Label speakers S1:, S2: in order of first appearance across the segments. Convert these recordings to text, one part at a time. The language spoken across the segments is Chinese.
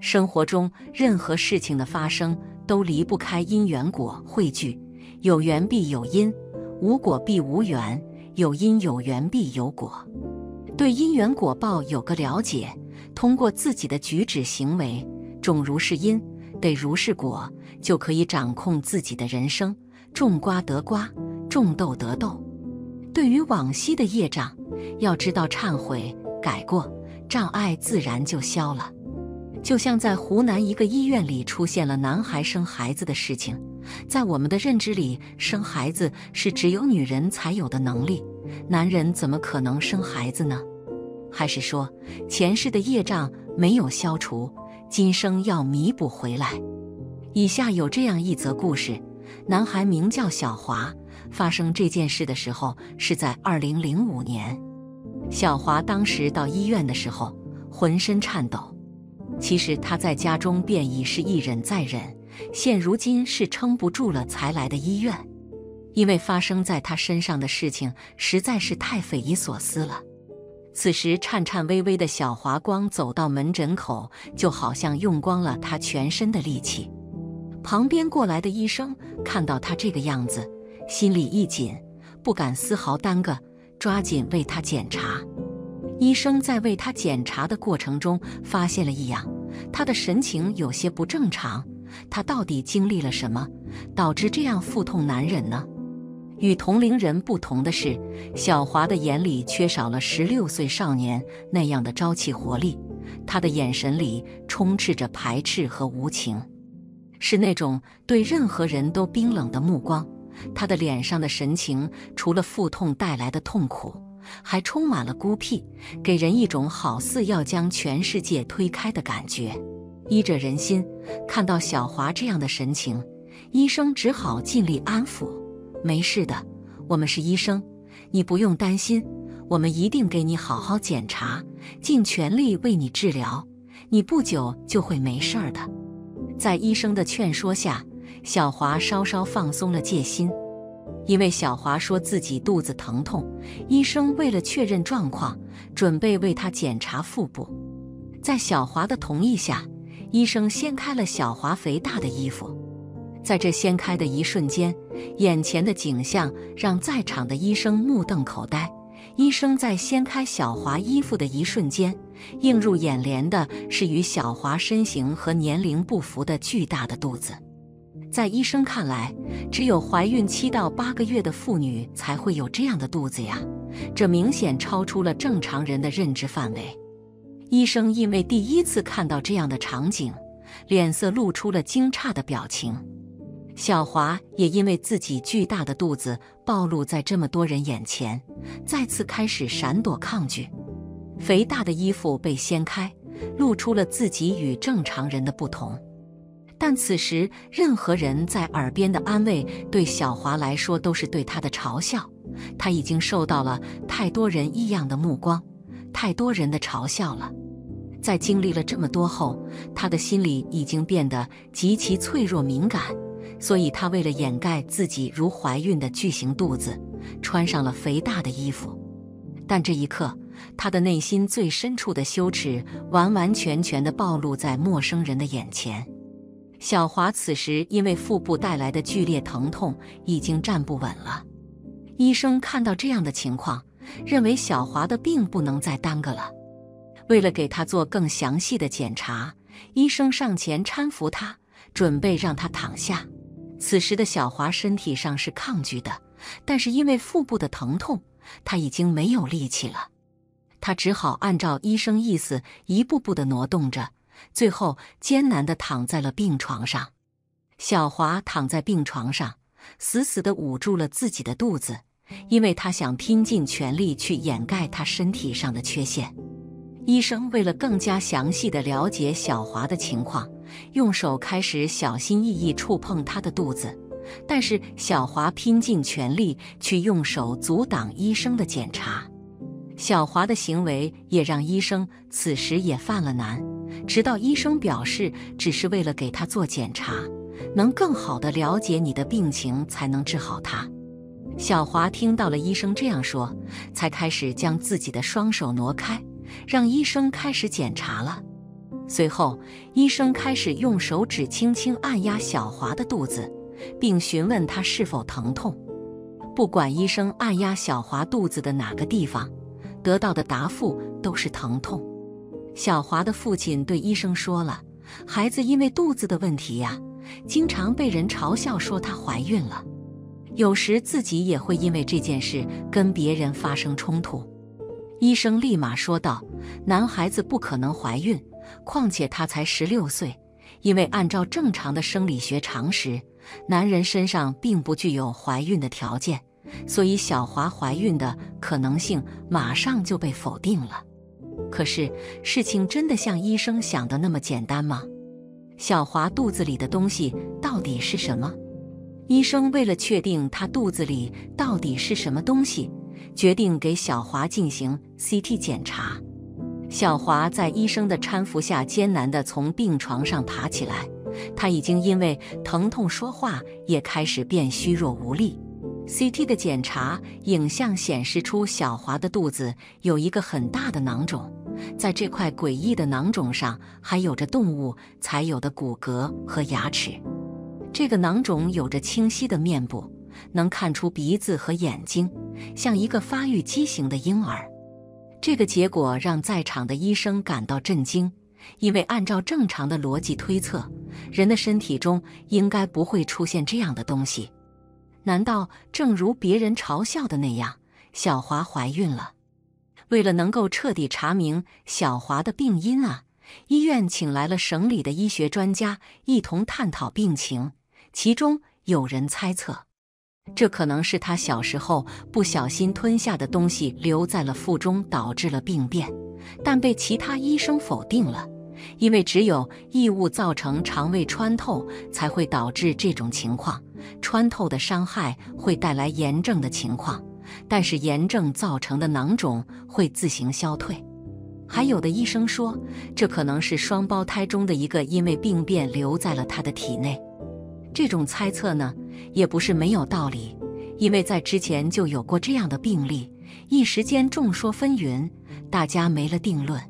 S1: 生活中任何事情的发生都离不开因缘果汇聚，有缘必有因，无果必无缘，有因有缘必有果。对因缘果报有个了解，通过自己的举止行为，种如是因，得如是果，就可以掌控自己的人生。种瓜得瓜，种豆得豆。对于往昔的业障，要知道忏悔改过，障碍自然就消了。就像在湖南一个医院里出现了男孩生孩子的事情，在我们的认知里，生孩子是只有女人才有的能力，男人怎么可能生孩子呢？还是说前世的业障没有消除，今生要弥补回来？以下有这样一则故事：男孩名叫小华，发生这件事的时候是在二零零五年。小华当时到医院的时候，浑身颤抖。其实他在家中便已是一忍再忍，现如今是撑不住了才来的医院，因为发生在他身上的事情实在是太匪夷所思了。此时颤颤巍巍的小华光走到门诊口，就好像用光了他全身的力气。旁边过来的医生看到他这个样子，心里一紧，不敢丝毫耽搁，抓紧为他检查。医生在为他检查的过程中发现了异样，他的神情有些不正常。他到底经历了什么，导致这样腹痛难忍呢？与同龄人不同的是，小华的眼里缺少了十六岁少年那样的朝气活力，他的眼神里充斥着排斥和无情，是那种对任何人都冰冷的目光。他的脸上的神情，除了腹痛带来的痛苦。还充满了孤僻，给人一种好似要将全世界推开的感觉。医者仁心，看到小华这样的神情，医生只好尽力安抚：“没事的，我们是医生，你不用担心，我们一定给你好好检查，尽全力为你治疗，你不久就会没事的。”在医生的劝说下，小华稍稍放松了戒心。因为小华说自己肚子疼痛，医生为了确认状况，准备为他检查腹部。在小华的同意下，医生掀开了小华肥大的衣服。在这掀开的一瞬间，眼前的景象让在场的医生目瞪口呆。医生在掀开小华衣服的一瞬间，映入眼帘的是与小华身形和年龄不符的巨大的肚子。在医生看来，只有怀孕七到八个月的妇女才会有这样的肚子呀，这明显超出了正常人的认知范围。医生因为第一次看到这样的场景，脸色露出了惊诧的表情。小华也因为自己巨大的肚子暴露在这么多人眼前，再次开始闪躲抗拒。肥大的衣服被掀开，露出了自己与正常人的不同。但此时，任何人在耳边的安慰，对小华来说都是对他的嘲笑。他已经受到了太多人异样的目光，太多人的嘲笑了。在经历了这么多后，他的心里已经变得极其脆弱敏感，所以他为了掩盖自己如怀孕的巨型肚子，穿上了肥大的衣服。但这一刻，他的内心最深处的羞耻，完完全全地暴露在陌生人的眼前。小华此时因为腹部带来的剧烈疼痛，已经站不稳了。医生看到这样的情况，认为小华的病不能再耽搁了。为了给他做更详细的检查，医生上前搀扶他，准备让他躺下。此时的小华身体上是抗拒的，但是因为腹部的疼痛，他已经没有力气了。他只好按照医生意思，一步步的挪动着。最后艰难地躺在了病床上，小华躺在病床上，死死地捂住了自己的肚子，因为他想拼尽全力去掩盖他身体上的缺陷。医生为了更加详细地了解小华的情况，用手开始小心翼翼触碰她的肚子，但是小华拼尽全力去用手阻挡医生的检查。小华的行为也让医生此时也犯了难，直到医生表示只是为了给他做检查，能更好的了解你的病情，才能治好他。小华听到了医生这样说，才开始将自己的双手挪开，让医生开始检查了。随后，医生开始用手指轻轻按压小华的肚子，并询问他是否疼痛。不管医生按压小华肚子的哪个地方，得到的答复都是疼痛。小华的父亲对医生说了：“孩子因为肚子的问题呀，经常被人嘲笑说她怀孕了，有时自己也会因为这件事跟别人发生冲突。”医生立马说道：“男孩子不可能怀孕。”况且他才十六岁，因为按照正常的生理学常识，男人身上并不具有怀孕的条件，所以小华怀孕的可能性马上就被否定了。可是事情真的像医生想的那么简单吗？小华肚子里的东西到底是什么？医生为了确定他肚子里到底是什么东西，决定给小华进行 CT 检查。小华在医生的搀扶下艰难地从病床上爬起来，他已经因为疼痛说话也开始变虚弱无力。CT 的检查影像显示出小华的肚子有一个很大的囊肿，在这块诡异的囊肿上还有着动物才有的骨骼和牙齿。这个囊肿有着清晰的面部，能看出鼻子和眼睛，像一个发育畸形的婴儿。这个结果让在场的医生感到震惊，因为按照正常的逻辑推测，人的身体中应该不会出现这样的东西。难道正如别人嘲笑的那样，小华怀孕了？为了能够彻底查明小华的病因啊，医院请来了省里的医学专家一同探讨病情。其中有人猜测。这可能是他小时候不小心吞下的东西留在了腹中，导致了病变，但被其他医生否定了，因为只有异物造成肠胃穿透才会导致这种情况，穿透的伤害会带来炎症的情况，但是炎症造成的囊肿会自行消退。还有的医生说，这可能是双胞胎中的一个因为病变留在了他的体内。这种猜测呢，也不是没有道理，因为在之前就有过这样的病例，一时间众说纷纭，大家没了定论。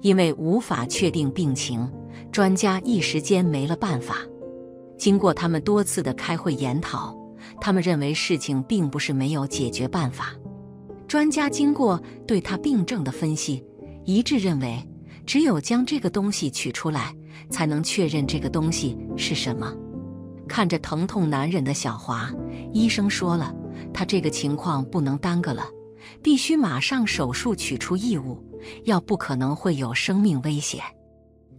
S1: 因为无法确定病情，专家一时间没了办法。经过他们多次的开会研讨，他们认为事情并不是没有解决办法。专家经过对他病症的分析，一致认为，只有将这个东西取出来，才能确认这个东西是什么。看着疼痛难忍的小华，医生说了，他这个情况不能耽搁了，必须马上手术取出异物，要不可能会有生命危险。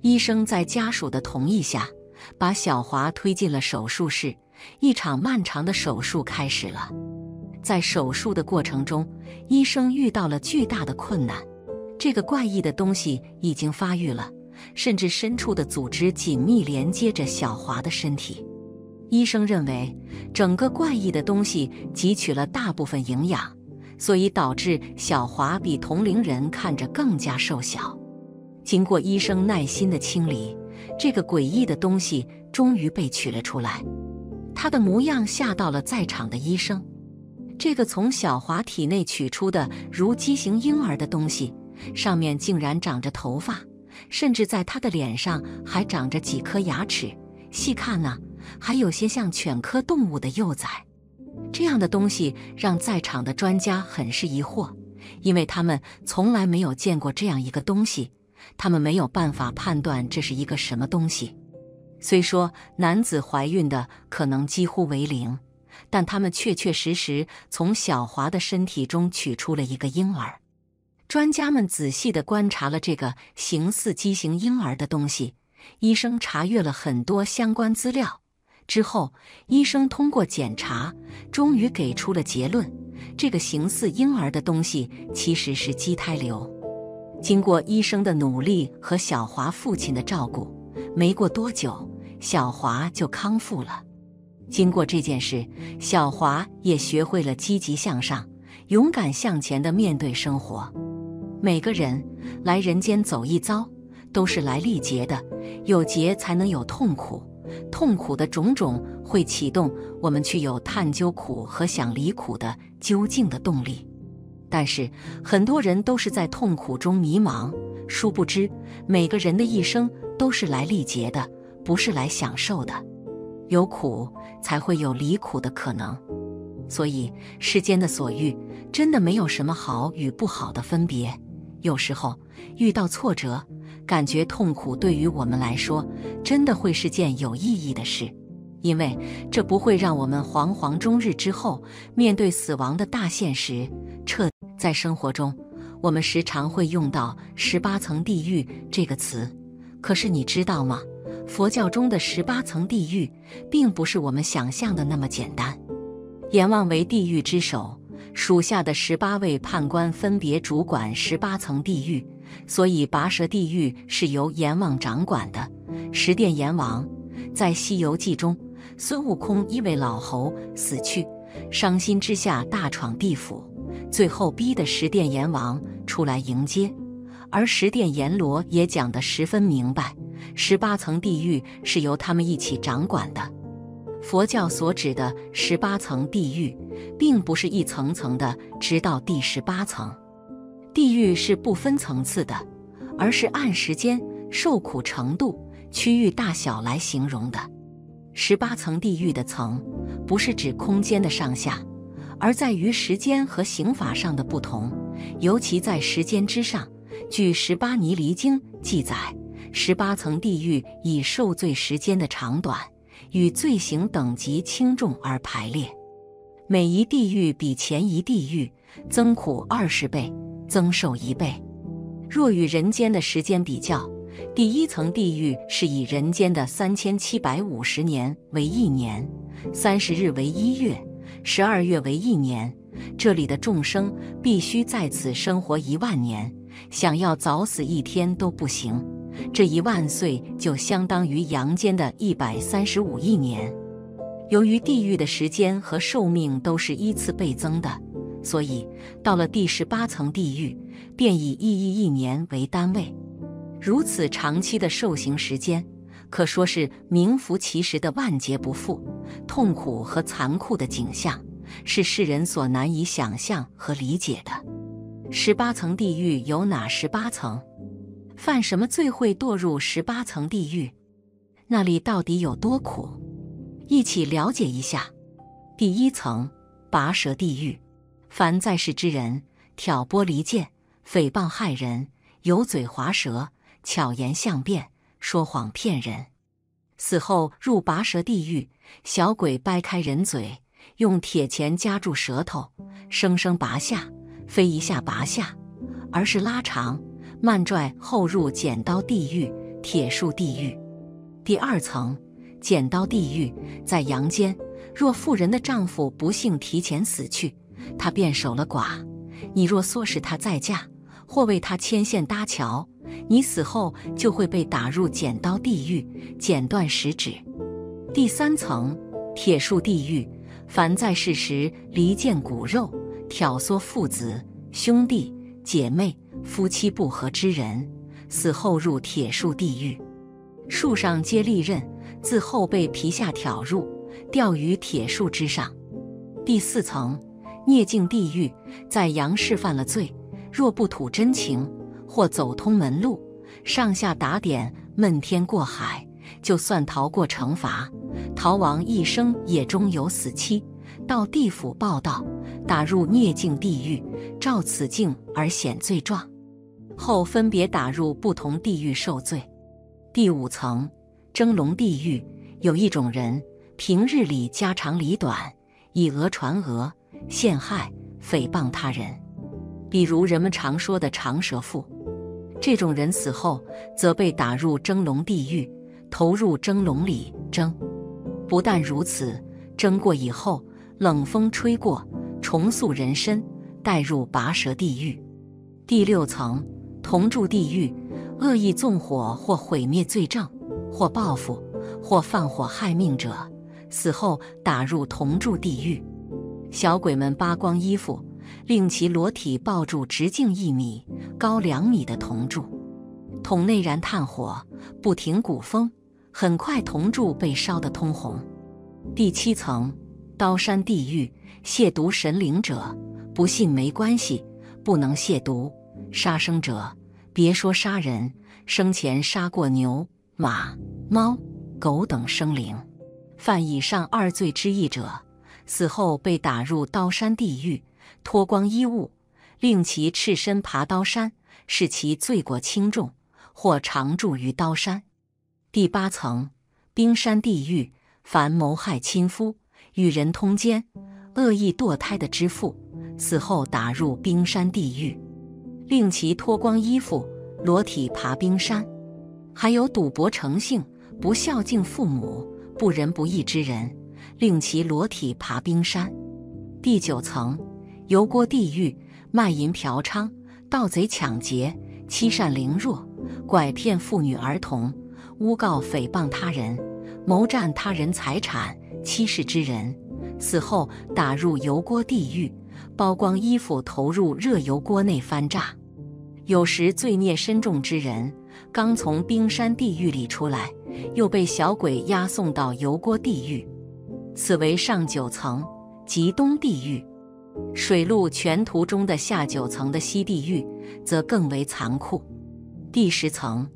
S1: 医生在家属的同意下，把小华推进了手术室，一场漫长的手术开始了。在手术的过程中，医生遇到了巨大的困难，这个怪异的东西已经发育了，甚至深处的组织紧密连接着小华的身体。医生认为，整个怪异的东西汲取了大部分营养，所以导致小华比同龄人看着更加瘦小。经过医生耐心的清理，这个诡异的东西终于被取了出来。它的模样吓到了在场的医生。这个从小华体内取出的如畸形婴儿的东西，上面竟然长着头发，甚至在他的脸上还长着几颗牙齿。细看呢。还有些像犬科动物的幼崽，这样的东西让在场的专家很是疑惑，因为他们从来没有见过这样一个东西，他们没有办法判断这是一个什么东西。虽说男子怀孕的可能几乎为零，但他们确确实实从小华的身体中取出了一个婴儿。专家们仔细地观察了这个形似畸形婴儿的东西，医生查阅了很多相关资料。之后，医生通过检查，终于给出了结论：这个形似婴儿的东西其实是畸胎瘤。经过医生的努力和小华父亲的照顾，没过多久，小华就康复了。经过这件事，小华也学会了积极向上、勇敢向前的面对生活。每个人来人间走一遭，都是来历劫的，有劫才能有痛苦。痛苦的种种会启动我们去有探究苦和想离苦的究竟的动力，但是很多人都是在痛苦中迷茫，殊不知，每个人的一生都是来历劫的，不是来享受的。有苦才会有离苦的可能，所以世间的所遇真的没有什么好与不好的分别。有时候遇到挫折，感觉痛苦，对于我们来说，真的会是件有意义的事，因为这不会让我们惶惶终日之后面对死亡的大现实。彻在生活中，我们时常会用到“十八层地狱”这个词，可是你知道吗？佛教中的十八层地狱，并不是我们想象的那么简单。阎王为地狱之首，属下的十八位判官分别主管十八层地狱，所以拔舌地狱是由阎王掌管的。十殿阎王在《西游记》中，孙悟空因为老猴死去，伤心之下大闯地府，最后逼得十殿阎王出来迎接。而十殿阎罗也讲得十分明白。十八层地狱是由他们一起掌管的。佛教所指的十八层地狱，并不是一层层的，直到第十八层。地狱是不分层次的，而是按时间、受苦程度、区域大小来形容的。十八层地狱的层，不是指空间的上下，而在于时间和刑法上的不同，尤其在时间之上。据《十八泥离经》记载。十八层地狱以受罪时间的长短与罪行等级轻重而排列，每一地狱比前一地狱增苦二十倍，增寿一倍。若与人间的时间比较，第一层地狱是以人间的三千七百五十年为一年，三十日为一月，十二月为一年。这里的众生必须在此生活一万年，想要早死一天都不行。这一万岁就相当于阳间的一百三十五亿年。由于地狱的时间和寿命都是依次倍增的，所以到了第十八层地狱，便以一亿亿年为单位。如此长期的受刑时间，可说是名副其实的万劫不复，痛苦和残酷的景象，是世人所难以想象和理解的。十八层地狱有哪十八层？犯什么罪会堕入十八层地狱？那里到底有多苦？一起了解一下。第一层，拔舌地狱。凡在世之人，挑拨离间、诽谤害人、油嘴滑舌、巧言相辩、说谎骗人，死后入拔舌地狱。小鬼掰开人嘴，用铁钳夹住舌头，生生拔下，非一下拔下，而是拉长。慢拽后入剪刀地狱、铁树地狱。第二层，剪刀地狱在阳间。若妇人的丈夫不幸提前死去，她便守了寡。你若唆使她再嫁，或为她牵线搭桥，你死后就会被打入剪刀地狱，剪断食指。第三层，铁树地狱。凡在世时离间骨肉、挑唆父子、兄弟姐妹。夫妻不和之人，死后入铁树地狱，树上接利刃，自后背皮下挑入，吊于铁树之上。第四层，孽境地狱，在阳世犯了罪，若不吐真情，或走通门路，上下打点，闷天过海，就算逃过惩罚。逃亡一生也终有死期，到地府报道，打入孽境地狱，照此境而显罪状。后分别打入不同地狱受罪。第五层蒸笼地狱，有一种人平日里家长里短，以讹传讹，陷害诽谤他人，比如人们常说的长舌妇。这种人死后则被打入蒸笼地狱，投入蒸笼里蒸。不但如此，蒸过以后，冷风吹过，重塑人身，带入拔舌地狱。第六层。同住地狱，恶意纵火或毁灭罪证，或报复，或放火害命者，死后打入同住地狱。小鬼们扒光衣服，令其裸体抱住直径一米、高两米的铜柱，桶内燃炭火，不停鼓风，很快铜柱被烧得通红。第七层，刀山地狱，亵渎神灵者，不信没关系，不能亵渎。杀生者别说杀人，生前杀过牛、马、猫、狗等生灵，犯以上二罪之一者，死后被打入刀山地狱，脱光衣物，令其赤身爬刀山，使其罪过轻重，或常住于刀山。第八层，冰山地狱。凡谋害亲夫、与人通奸、恶意堕胎的之妇，死后打入冰山地狱，令其脱光衣服、裸体爬冰山；还有赌博成性、不孝敬父母、不仁不义之人，令其裸体爬冰山。第九层，油锅地狱，卖淫嫖娼、盗贼抢劫、欺善凌弱、拐骗妇女儿童、诬告诽谤他人。谋占他人财产、欺世之人，死后打入油锅地狱，剥光衣服投入热油锅内翻炸。有时罪孽深重之人，刚从冰山地狱里出来，又被小鬼押送到油锅地狱，此为上九层，即东地狱。水陆全图中的下九层的西地狱，则更为残酷。第十层，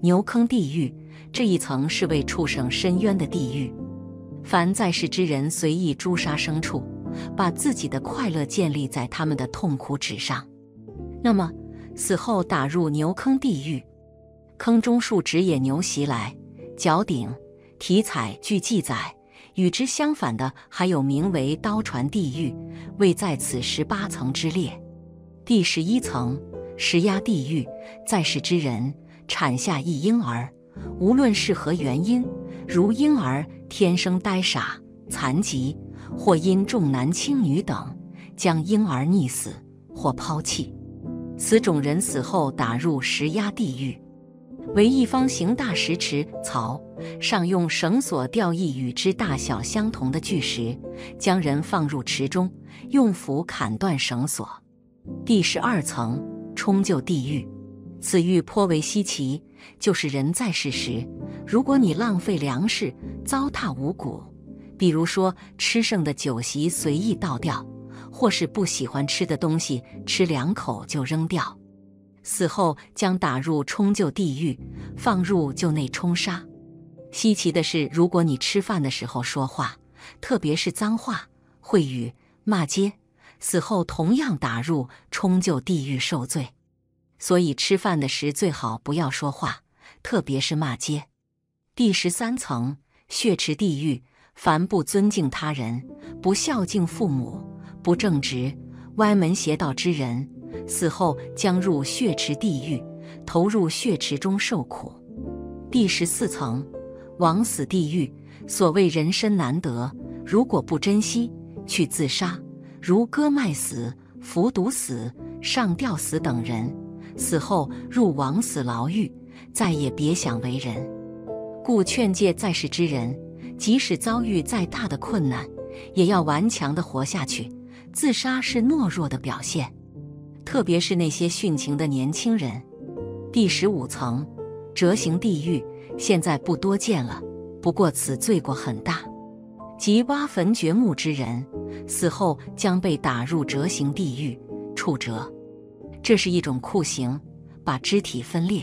S1: 牛坑地狱。这一层是为畜生伸冤的地狱，凡在世之人随意诛杀牲畜，把自己的快乐建立在他们的痛苦之上，那么死后打入牛坑地狱。坑中数只野牛袭来，脚顶体彩据记载。与之相反的还有名为刀船地狱，位在此十八层之列。第十一层石压地狱，在世之人产下一婴儿。无论是何原因，如婴儿天生呆傻、残疾，或因重男轻女等，将婴儿溺死或抛弃，此种人死后打入石压地狱。为一方形大石池槽，上用绳索吊一与之大小相同的巨石，将人放入池中，用斧砍断绳索。第十二层冲就地狱，此狱颇为稀奇。就是人在世时，如果你浪费粮食、糟蹋五谷，比如说吃剩的酒席随意倒掉，或是不喜欢吃的东西吃两口就扔掉，死后将打入冲臼地狱，放入臼内冲杀。稀奇的是，如果你吃饭的时候说话，特别是脏话、秽语、骂街，死后同样打入冲臼地狱受罪。所以吃饭的时最好不要说话，特别是骂街。第十三层血池地狱，凡不尊敬他人、不孝敬父母、不正直、歪门邪道之人，死后将入血池地狱，投入血池中受苦。第十四层枉死地狱，所谓人身难得，如果不珍惜，去自杀，如割脉死、服毒死、上吊死等人。死后入枉死牢狱，再也别想为人。故劝诫在世之人，即使遭遇再大的困难，也要顽强地活下去。自杀是懦弱的表现，特别是那些殉情的年轻人。第十五层折刑地狱，现在不多见了，不过此罪过很大，即挖坟掘墓之人，死后将被打入折刑地狱，处折。这是一种酷刑，把肢体分裂。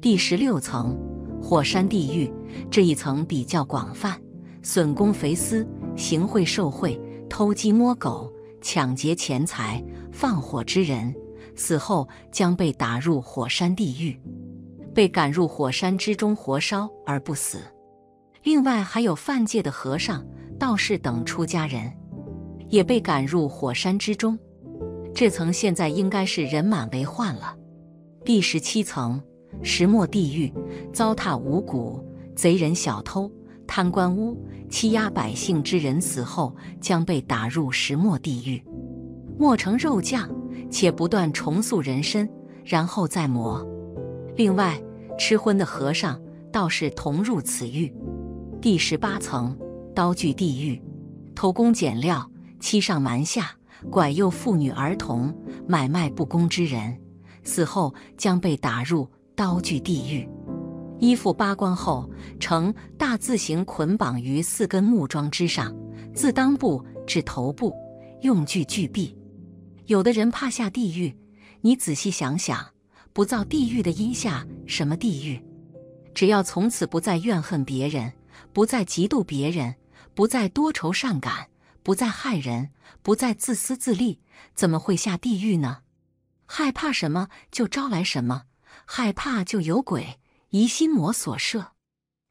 S1: 第十六层火山地狱这一层比较广泛，损公肥私、行贿受贿、偷鸡摸狗、抢劫钱财、放火之人，死后将被打入火山地狱，被赶入火山之中活烧而不死。另外还有犯戒的和尚、道士等出家人，也被赶入火山之中。这层现在应该是人满为患了。第十七层石磨地狱，糟蹋五谷、贼人、小偷、贪官污、欺压百姓之人，死后将被打入石磨地狱，磨成肉酱，且不断重塑人身，然后再磨。另外，吃荤的和尚、道士同入此狱。第十八层刀具地狱，偷工减料、欺上瞒下。拐诱妇女儿童、买卖不公之人，死后将被打入刀具地狱。衣服扒光后，呈大字形捆绑于四根木桩之上，自裆部至头部，用具俱毙。有的人怕下地狱，你仔细想想，不造地狱的因下，什么地狱？只要从此不再怨恨别人，不再嫉妒别人，不再多愁善感，不再害人，不再自私自利，怎么会下地狱呢？害怕什么就招来什么，害怕就有鬼，疑心魔所摄。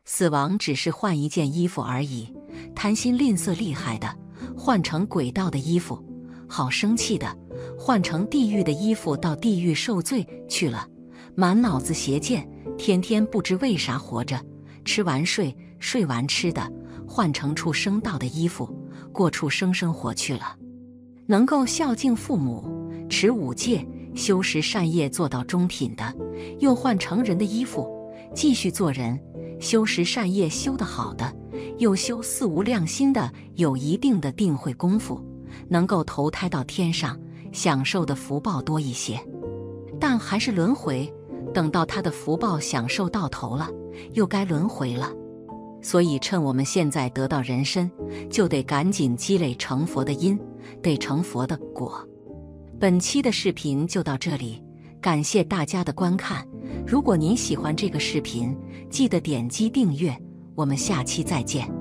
S1: 死亡只是换一件衣服而已，贪心吝啬厉害的，换成鬼道的衣服；好生气的，换成地狱的衣服，到地狱受罪去了。满脑子邪见，天天不知为啥活着，吃完睡，睡完吃的，换成畜生道的衣服，过畜生生活去了。能够孝敬父母，持五戒，修持善业，做到中品的，又换成人的衣服，继续做人。修持善业修得好的，又修四无量心的，有一定的定慧功夫，能够投胎到天上，享受的福报多一些。但还是轮回，等到他的福报享受到头了，又该轮回了。所以趁我们现在得到人身，就得赶紧积累成佛的因，得成佛的果。本期的视频就到这里，感谢大家的观看。如果您喜欢这个视频，记得点击订阅，我们下期再见。